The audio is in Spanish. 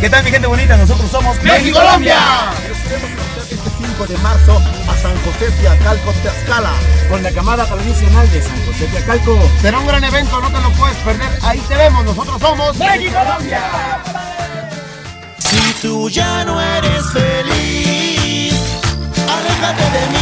¿Qué tal mi gente bonita? Nosotros somos México Colombia. Este 5 de marzo a San José Tiacalco, Tlaxcala. Con la camada tradicional de San José Tiacalco. Será un gran evento, no te lo puedes perder. Ahí te vemos, nosotros somos México Colombia. Si tú ya no eres feliz alejate de mí.